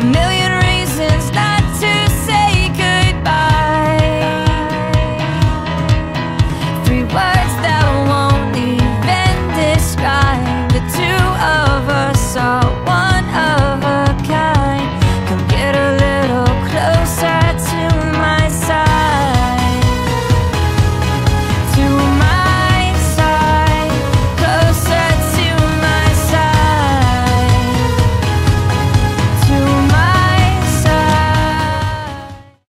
familiar